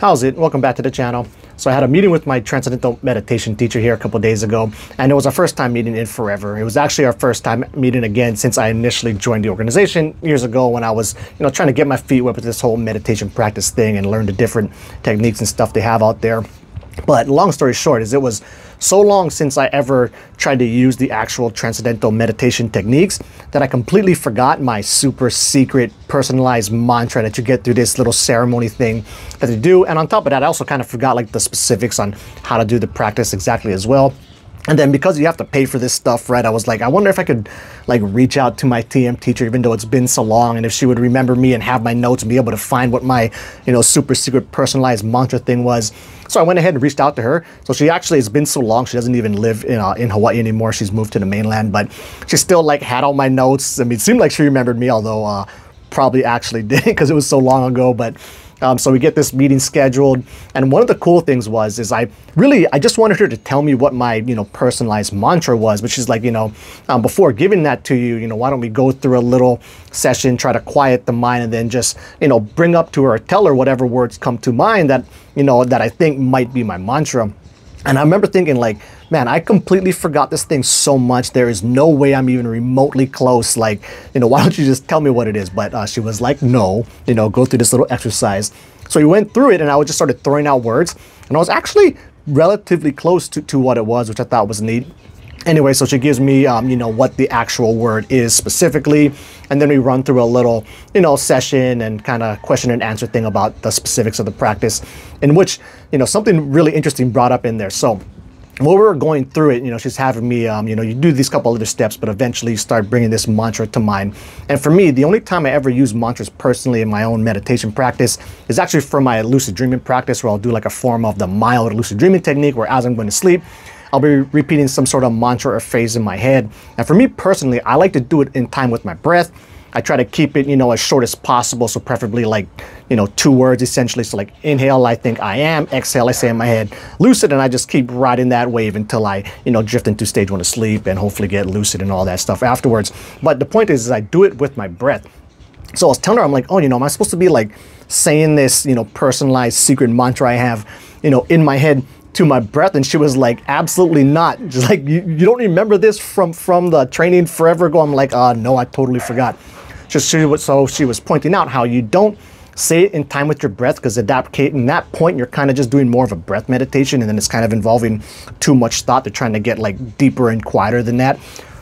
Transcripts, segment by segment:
How's it? Welcome back to the channel. So I had a meeting with my transcendental meditation teacher here a couple days ago, and it was our first time meeting in forever. It was actually our first time meeting again since I initially joined the organization years ago when I was, you know, trying to get my feet wet with this whole meditation practice thing and learn the different techniques and stuff they have out there. But long story short is it was so long since I ever tried to use the actual transcendental meditation techniques that I completely forgot my super secret personalized mantra that you get through this little ceremony thing that they do. And on top of that, I also kind of forgot like the specifics on how to do the practice exactly as well. And then because you have to pay for this stuff, right? I was like, I wonder if I could like reach out to my TM teacher, even though it's been so long, and if she would remember me and have my notes and be able to find what my, you know, super secret personalized mantra thing was. So I went ahead and reached out to her. So she actually has been so long, she doesn't even live in, uh, in Hawaii anymore. She's moved to the mainland, but she still like had all my notes. I mean, it seemed like she remembered me, although uh, probably actually didn't because it was so long ago, but um, so we get this meeting scheduled, and one of the cool things was is I really I just wanted her to tell me what my you know personalized mantra was, but she's like you know um, before giving that to you, you know why don't we go through a little session, try to quiet the mind, and then just you know bring up to her, tell her whatever words come to mind that you know that I think might be my mantra. And I remember thinking like, man, I completely forgot this thing so much. There is no way I'm even remotely close. Like, you know, why don't you just tell me what it is? But uh, she was like, no, you know, go through this little exercise. So we went through it and I was just started throwing out words. And I was actually relatively close to, to what it was, which I thought was neat. Anyway, so she gives me, um, you know, what the actual word is specifically, and then we run through a little, you know, session and kind of question and answer thing about the specifics of the practice, in which, you know, something really interesting brought up in there. So while we were going through it, you know, she's having me, um, you know, you do these couple other steps, but eventually you start bringing this mantra to mind. And for me, the only time I ever use mantras personally in my own meditation practice is actually for my lucid dreaming practice, where I'll do like a form of the mild lucid dreaming technique, where as I'm going to sleep, I'll be repeating some sort of mantra or phrase in my head. And for me personally, I like to do it in time with my breath. I try to keep it, you know, as short as possible. So preferably like, you know, two words essentially. So like inhale, I think I am. Exhale, I say in my head, lucid. And I just keep riding that wave until I, you know, drift into stage one of sleep and hopefully get lucid and all that stuff afterwards. But the point is, is I do it with my breath. So I was telling her, I'm like, oh, you know, am I supposed to be like saying this, you know, personalized secret mantra I have, you know, in my head to my breath and she was like absolutely not. Just like you, you don't remember this from from the training forever ago? I'm like uh no i totally forgot. Just she was, so she was pointing out how you don't say it in time with your breath because at that, in that point you're kind of just doing more of a breath meditation and then it's kind of involving too much thought. They're trying to get like deeper and quieter than that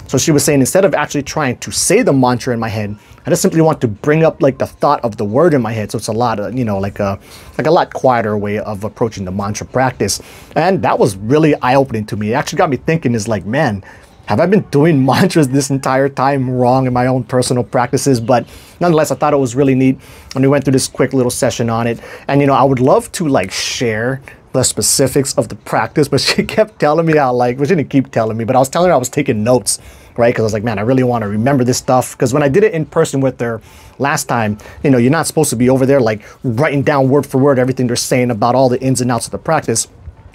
so she was saying instead of actually trying to say the mantra in my head I just simply want to bring up like the thought of the word in my head. So it's a lot of, you know, like a, like a lot quieter way of approaching the mantra practice. And that was really eye-opening to me. It actually got me thinking is like, man, have I been doing mantras this entire time wrong in my own personal practices? But nonetheless, I thought it was really neat. And we went through this quick little session on it. And, you know, I would love to like share the specifics of the practice, but she kept telling me how like, well, she didn't keep telling me, but I was telling her I was taking notes right? Because I was like, man, I really want to remember this stuff. Because when I did it in person with her last time, you know, you're not supposed to be over there like writing down word for word everything they're saying about all the ins and outs of the practice.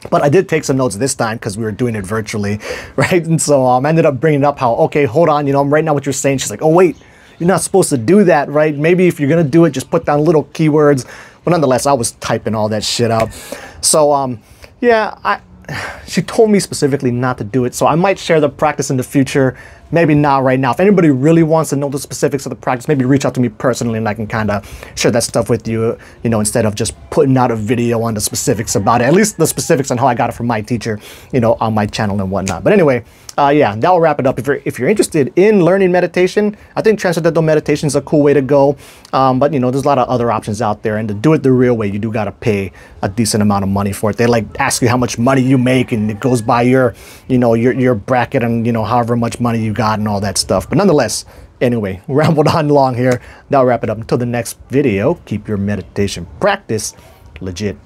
But I did take some notes this time because we were doing it virtually, right? And so um, I ended up bringing up how, okay, hold on, you know, I'm writing out what you're saying. She's like, oh, wait, you're not supposed to do that, right? Maybe if you're going to do it, just put down little keywords. But nonetheless, I was typing all that shit out. So, um, yeah, I, she told me specifically not to do it. So I might share the practice in the future maybe not right now. If anybody really wants to know the specifics of the practice, maybe reach out to me personally and I can kind of share that stuff with you, you know, instead of just putting out a video on the specifics about it, at least the specifics on how I got it from my teacher, you know, on my channel and whatnot. But anyway, uh, yeah, that'll wrap it up. If you're, if you're interested in learning meditation, I think transcendental meditation is a cool way to go. Um, but, you know, there's a lot of other options out there. And to do it the real way, you do got to pay a decent amount of money for it. They like ask you how much money you make and it goes by your, you know, your, your bracket and, you know, however much money you got and all that stuff. But nonetheless, anyway, rambled on long here. That'll wrap it up. Until the next video, keep your meditation practice legit.